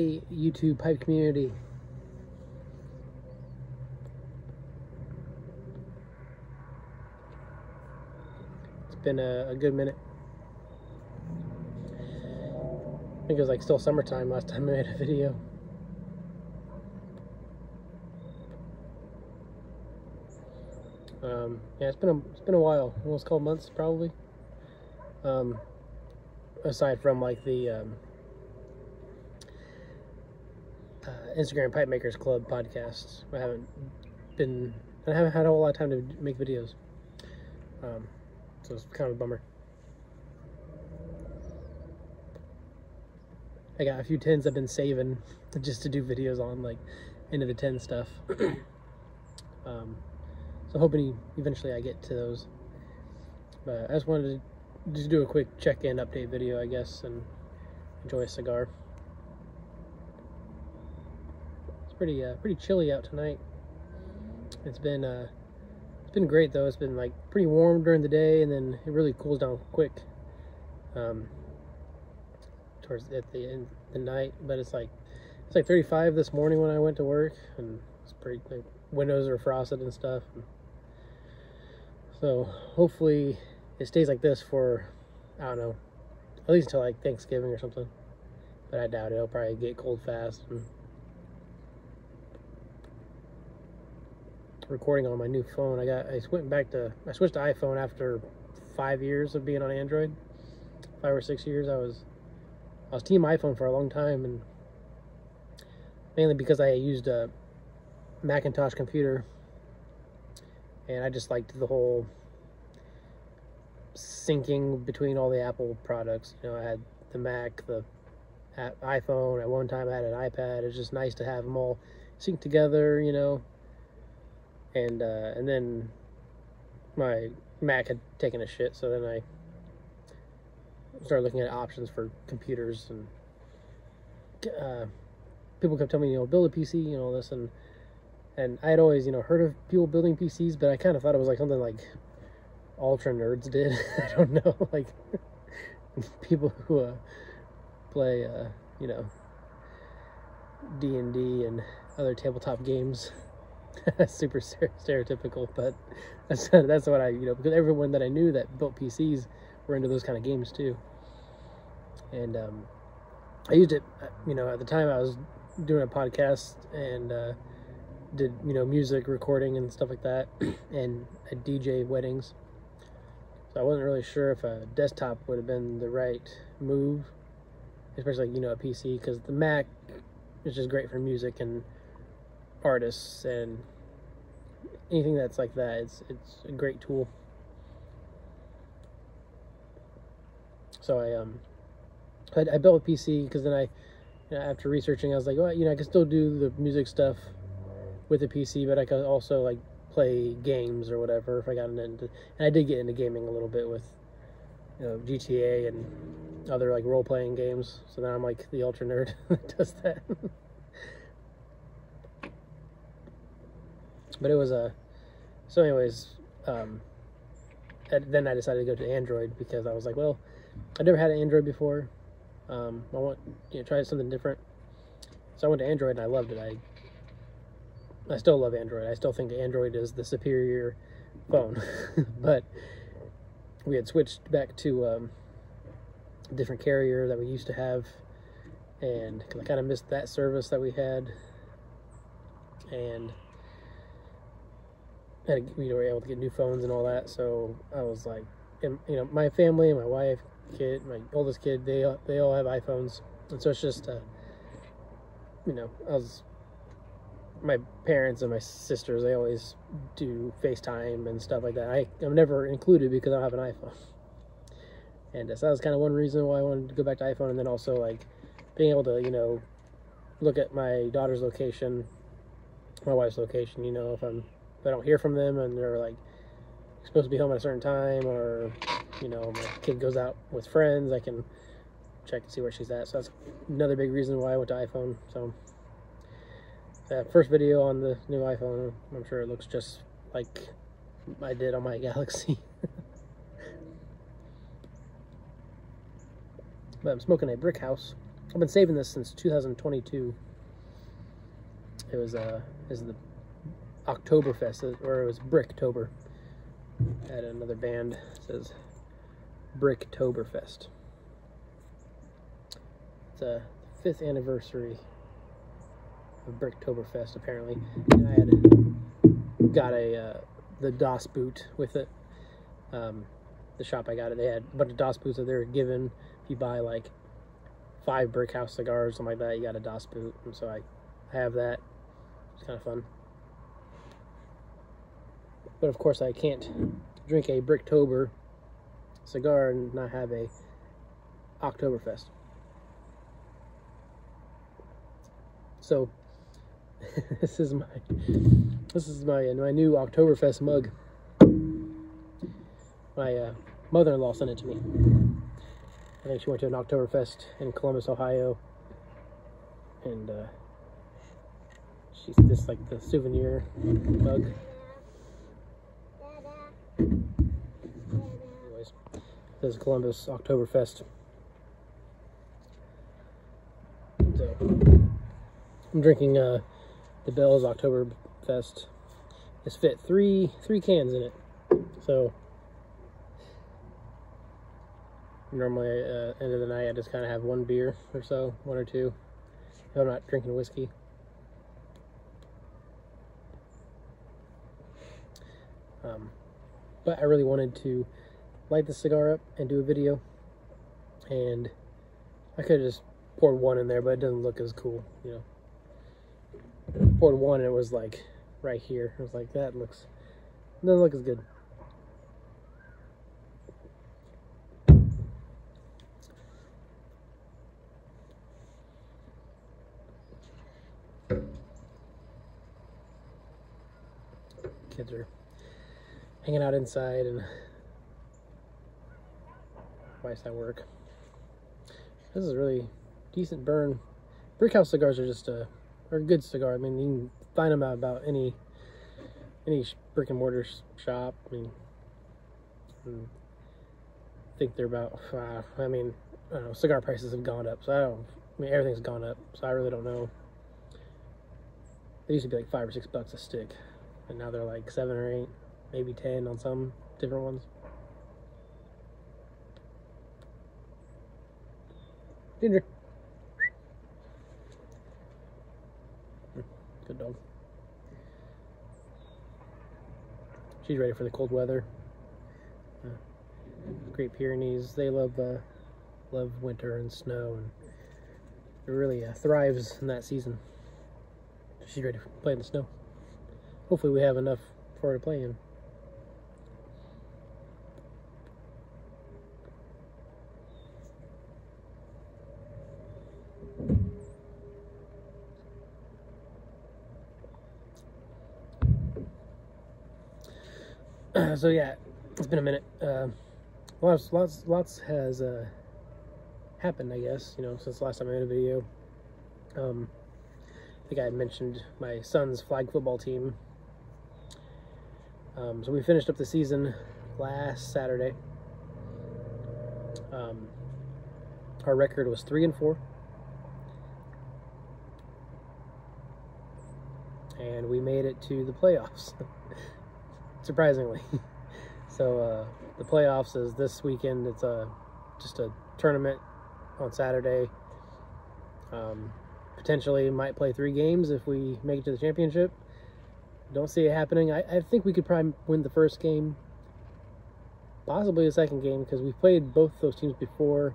Hey, YouTube pipe community. It's been a, a good minute. I think it was like still summertime last time I made a video. Um, yeah, it's been a it's been a while, almost a couple months probably. Um, aside from like the um, uh, Instagram Pipe Makers Club podcasts, I haven't been I haven't had a whole lot of time to make videos. Um, so it's kind of a bummer. I got a few tins I've been saving just to do videos on, like into the tin stuff. um, so hoping eventually I get to those. But I just wanted to just do a quick check-in update video, I guess, and enjoy a cigar. It's pretty uh, pretty chilly out tonight. It's been uh, it's been great though. It's been like pretty warm during the day, and then it really cools down quick. Um, towards at the end of the night, but it's like it's like 35 this morning when I went to work, and it's pretty like windows are frosted and stuff. And so hopefully it stays like this for I don't know, at least until like Thanksgiving or something. But I doubt it. It'll probably get cold fast. And recording on my new phone. I got I went back to I switched to iPhone after five years of being on Android. Five or six years I was I was team iPhone for a long time and mainly because I used a Macintosh computer and I just liked the whole syncing between all the Apple products. You know, I had the Mac, the iPhone. At one time, I had an iPad. It's just nice to have them all synced together. You know, and uh, and then my Mac had taken a shit, so then I started looking at options for computers and uh, people kept telling me, you know, build a PC, you know, this and and I had always, you know, heard of people building PCs, but I kind of thought it was like something like ultra nerds did. I don't know, like people who uh, play, uh, you know, D and D and other tabletop games. Super stereotypical, but that's that's what I, you know, because everyone that I knew that built PCs were into those kind of games too. And um, I used it, uh, you know, at the time I was doing a podcast and. Uh, did you know music recording and stuff like that and a DJ weddings so I wasn't really sure if a desktop would have been the right move especially you know a PC because the Mac is just great for music and artists and anything that's like that it's it's a great tool so I um I, I built a PC because then I you know, after researching I was like well you know I can still do the music stuff with a PC, but I could also like play games or whatever if I got into. And I did get into gaming a little bit with you know GTA and other like role playing games. So now I'm like the ultra nerd that does that. But it was a. Uh, so, anyways, um, then I decided to go to Android because I was like, well, I never had an Android before. Um, I want you know try something different. So I went to Android and I loved it. I I still love Android. I still think Android is the superior phone. but we had switched back to um, a different carrier that we used to have. And I kind of missed that service that we had. And and we were able to get new phones and all that. So I was like, and, you know, my family, my wife, kid, my oldest kid, they they all have iPhones, and so it's just, uh, you know, I was my parents and my sisters, they always do FaceTime and stuff like that. I, I'm never included because I don't have an iPhone. And so that was kind of one reason why I wanted to go back to iPhone. And then also like being able to, you know, look at my daughter's location, my wife's location, you know, if I'm, if I don't hear from them and they're like supposed to be home at a certain time or, you know, my kid goes out with friends, I can check and see where she's at. So that's another big reason why I went to iPhone. So that first video on the new iPhone, I'm sure it looks just like I did on my Galaxy. but I'm smoking a brick house I've been saving this since 2022. It was uh, is the Oktoberfest, or it was Bricktober. Had another band says Bricktoberfest. It's a fifth anniversary of Bricktoberfest, apparently. And I had got a uh, the das boot with it. Um, the shop I got it, they had a bunch of das boots that they were given. If you buy like five Brick House cigars, something like that, you got a das boot. And so I have that. It's kind of fun. But of course, I can't drink a Bricktober cigar and not have a Oktoberfest. So this is my this is my my new Oktoberfest mug. My uh, mother-in-law sent it to me. I think she went to an Oktoberfest in Columbus, Ohio, and uh, she's this like the souvenir mug. Anyways, this is Columbus Oktoberfest. So I'm drinking uh, the Bell's Oktoberfest. It's fit three three cans in it, so normally uh, end of the night I just kind of have one beer or so, one or two. If I'm not drinking whiskey. Um, but I really wanted to light the cigar up and do a video, and I could have just poured one in there, but it doesn't look as cool, you know. I poured one and it was like right here. I was like, that looks doesn't look as good. Kids are hanging out inside and wife's at work. This is really decent burn. Brickhouse cigars are just a are a good cigar. I mean, you can find them at about any any brick and mortar shop. I mean, I think they're about. Uh, I mean, I don't know. Cigar prices have gone up, so I don't. I mean, everything's gone up, so I really don't know. They used to be like five or six bucks a stick, and now they're like seven or eight, maybe ten on some different ones. Ginger. Good dog. She's ready for the cold weather. Uh, Great Pyrenees, they love uh, love winter and snow, and it really uh, thrives in that season. She's ready to play in the snow. Hopefully, we have enough for her to play in. So yeah, it's been a minute. Uh, lots, lots, lots has uh, happened, I guess. You know, since last time I made a video. Um, I think I had mentioned my son's flag football team. Um, so we finished up the season last Saturday. Um, our record was three and four. And we made it to the playoffs. surprisingly. so uh, the playoffs is this weekend. It's a just a tournament on Saturday. Um, potentially might play three games if we make it to the championship. Don't see it happening. I, I think we could probably win the first game, possibly the second game because we played both those teams before.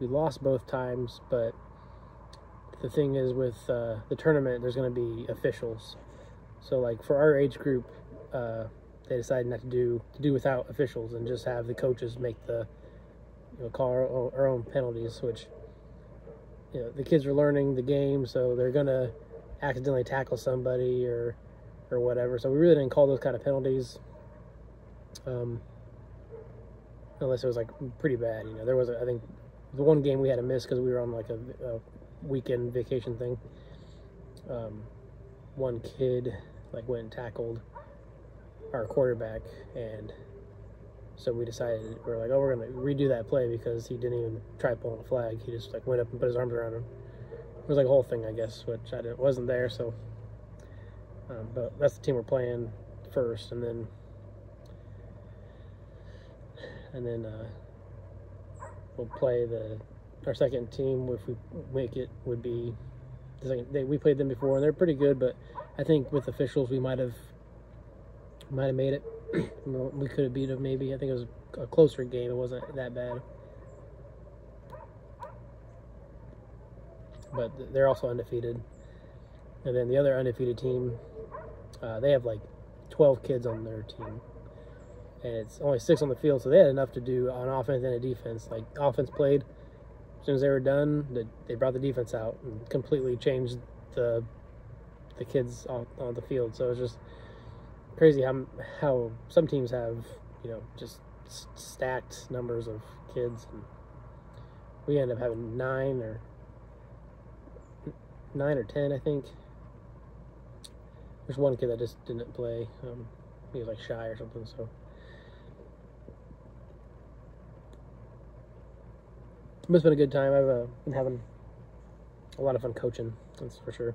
We lost both times, but the thing is with uh, the tournament, there's going to be officials. So like for our age group, uh, they decided not to do to do without officials and just have the coaches make the you know call our, our own penalties, which you know the kids are learning the game, so they're gonna accidentally tackle somebody or or whatever. So we really didn't call those kind of penalties. Um, unless it was like pretty bad, you know. There was, a, I think, the one game we had to miss because we were on like a, a weekend vacation thing. Um, one kid like went and tackled our quarterback and So we decided we're like, oh, we're gonna redo that play because he didn't even try pulling a flag. He just like went up and put his arms around him. It was like a whole thing, I guess, which I didn't, wasn't there. So, um, but that's the team we're playing first, and then and then uh, we'll play the our second team if we make it would be the second. They, we played them before and they're pretty good, but I think with officials we might have might have made it. we could have beat them maybe. I think it was a closer game. It wasn't that bad. But they're also undefeated. And then the other undefeated team, uh, they have like 12 kids on their team and it's only six on the field, so they had enough to do on offense and a defense. Like offense played, as soon as they were done, they brought the defense out and completely changed the the kids on, on the field. So it's just crazy how how some teams have you know just stacked numbers of kids, and we end up having nine or nine or ten, I think. There's one kid that just didn't play. Um, he was like shy or something, so. It's been a good time. I've uh, been having a lot of fun coaching, that's for sure.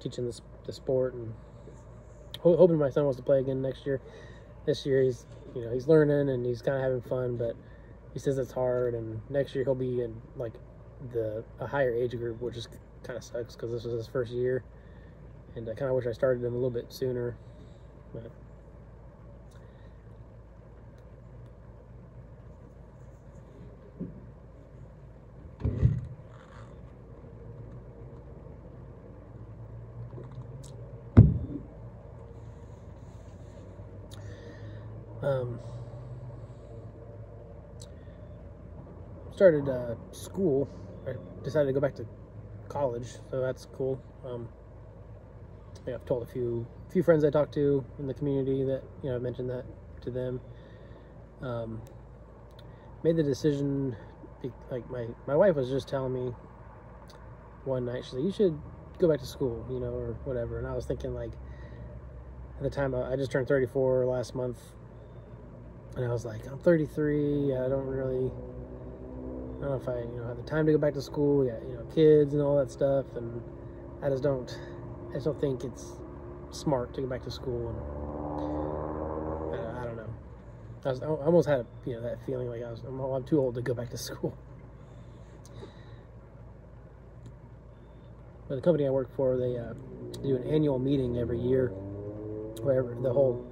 Teaching the, the sport and hoping my son wants to play again next year. This year he's, you know, he's learning and he's kind of having fun, but he says it's hard. And next year he'll be in like the a higher age group, which is kind of sucks because this was his first year, and I kind of wish I started him a little bit sooner. But um, started uh, school. I decided to go back to college, so that's cool. Um, yeah, I've told a few few friends I talked to in the community that you know I mentioned that to them. Um, made the decision, like my my wife was just telling me one night, she's like, "You should go back to school," you know, or whatever. And I was thinking like, at the time I just turned 34 last month, and I was like, I'm 33. I don't really, I don't know if I, you know, have the time to go back to school. Yeah, you know, kids and all that stuff, and I just don't, I just don't think it's smart to go back to school. And I, I don't know. I, was, I almost had, a, you know, that feeling like I was, I'm, I'm too old to go back to school. But the company I work for, they uh, do an annual meeting every year, where the whole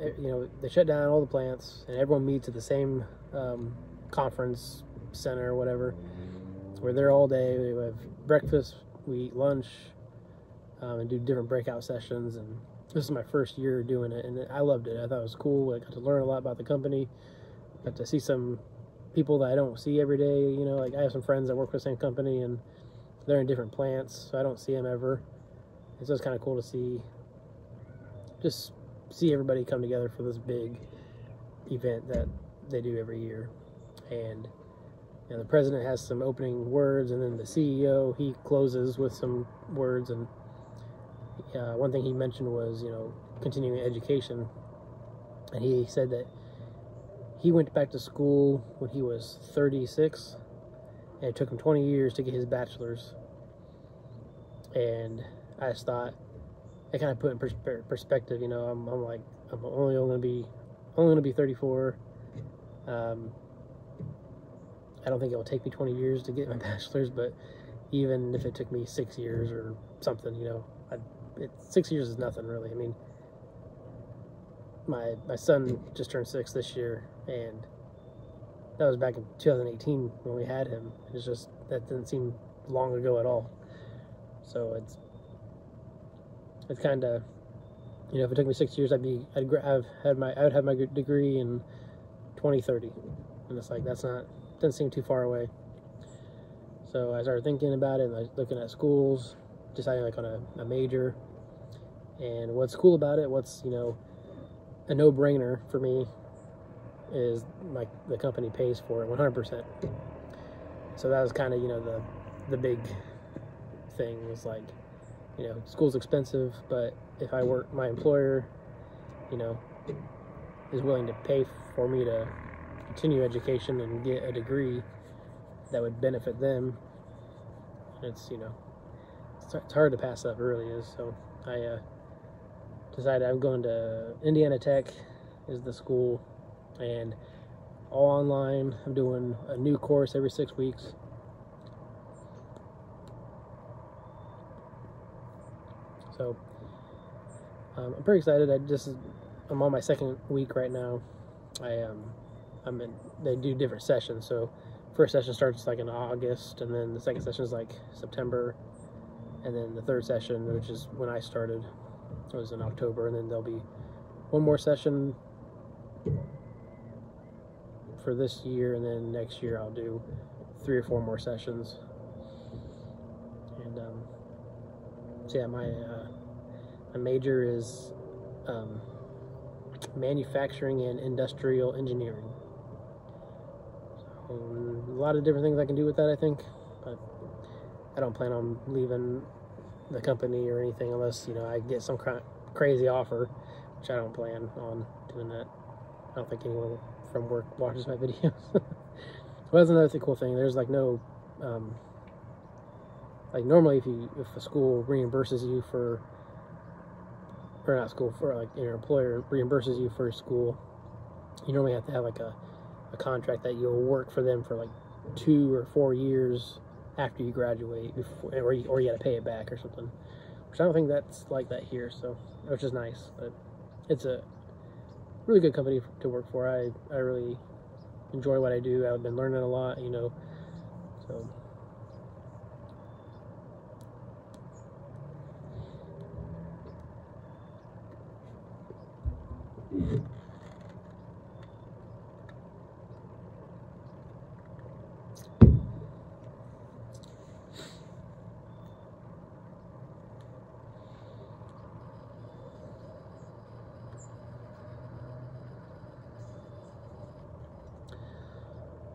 you know, they shut down all the plants and everyone meets at the same um, conference center or whatever. We're there all day. We have breakfast, we eat lunch, um, and do different breakout sessions. And this is my first year doing it, and I loved it. I thought it was cool. I got to learn a lot about the company. Got to see some people that I don't see every day. You know, like I have some friends that work for the same company, and they're in different plants, so I don't see them ever. And so it's kind of cool to see just see everybody come together for this big event that they do every year. And you know, the president has some opening words, and then the CEO he closes with some words. And uh, one thing he mentioned was you know continuing education, and he said that he went back to school when he was 36, and it took him 20 years to get his bachelor's. And I just thought it kind of put in pers perspective. You know, I'm, I'm like I'm only going to be only going to be 34. Um, I don't think it will take me 20 years to get my bachelor's, but even if it took me six years or something, you know, it, six years is nothing really. I mean, my my son just turned six this year, and that was back in 2018 when we had him. It's just that didn't seem long ago at all. So it's it's kind of, you know, if it took me six years, I'd be, I'd have had my, I would have my degree in 2030, and it's like that's not, doesn't seem too far away. So I started thinking about it, and like looking at schools, deciding like on a, a major, and what's cool about it, what's you know, a no-brainer for me, is like the company pays for it 100%. So that was kind of you know the the big thing was like you know, school's expensive, but if I work my employer, you know, is willing to pay for me to continue education and get a degree that would benefit them. It's you know, it's, hard to pass up. It really is. So I uh, decided I'm going to Indiana Tech is the school, and all online. I'm doing a new course every six weeks. So um, I'm pretty excited. I just I'm on my second week right now. I um I'm in. They do different sessions. So first session starts like in August, and then the second session is like September, and then the third session, which is when I started, was in October, and then there'll be one more session for this year, and then next year I'll do three or four more sessions. And um, so yeah, my uh, my major is um, manufacturing and industrial engineering. So, a lot of different things I can do with that, I think, but I don't plan on leaving the company or anything unless you know I get some kind crazy offer, which I don't plan on doing that. I don't think anyone from work watches my videos. well, that's another cool thing. There's like no, um, like normally if you if a school reimburses you for, or not school for like your employer reimburses you for school, you normally have to have like a, a contract that you'll work for them for like two or four years after you graduate, before, or you, or you got to pay it back or something. Which I don't think that's like that here, so which is nice, but it's a really good company to work for. I, I really enjoy what I do. I've been learning a lot, you know, so.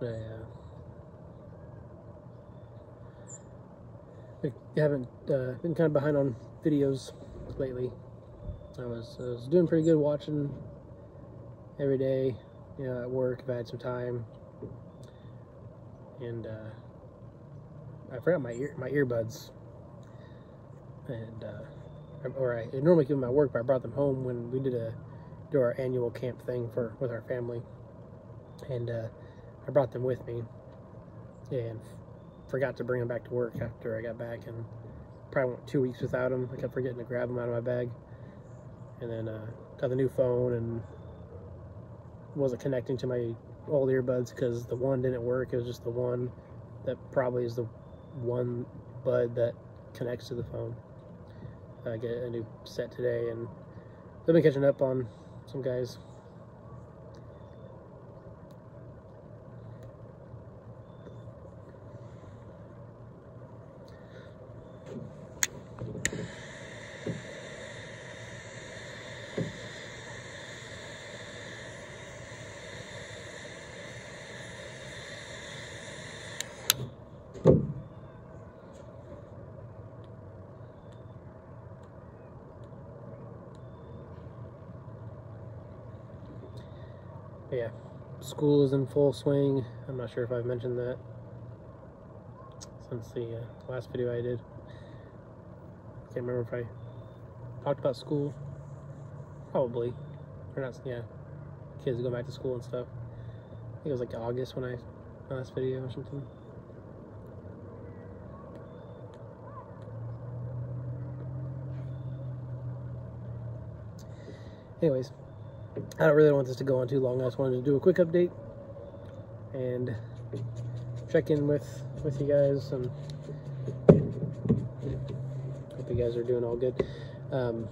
I, uh, I haven't uh, been kind of behind on videos lately. I was, I was doing pretty good watching every day, you know, at work if I had some time. And uh, I forgot my ear my earbuds, and uh, or I normally keep them at work, but I brought them home when we did a do our annual camp thing for with our family, and. Uh, I brought them with me and forgot to bring them back to work after I got back and probably went two weeks without them. I kept forgetting to grab them out of my bag. And then uh, got the new phone and wasn't connecting to my old earbuds because the one didn't work. It was just the one that probably is the one bud that connects to the phone. I get a new set today and I've been catching up on some guys yeah, school is in full swing. I'm not sure if I've mentioned that since the uh, last video I did. Can't remember if I talked about school. Probably. Or not, yeah. Kids go back to school and stuff. I think it was like August when I, my last video or something. Anyways, I don't really want this to go on too long. I just wanted to do a quick update and check in with with you guys and hope you guys are doing all good. Um,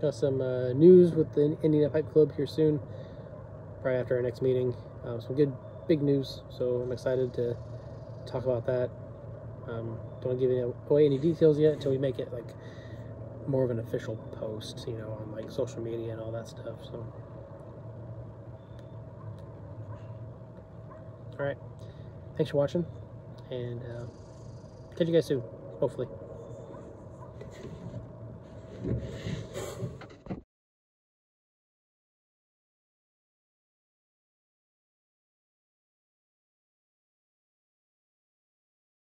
got some uh, news with the Indiana Pipe Club here soon, probably after our next meeting. Um, some good big news, so I'm excited to talk about that. Um, don't give away any details yet until we make it like more of an official post, you know, on like social media and all that stuff. So, all right, thanks for watching, and uh, catch you guys soon, hopefully.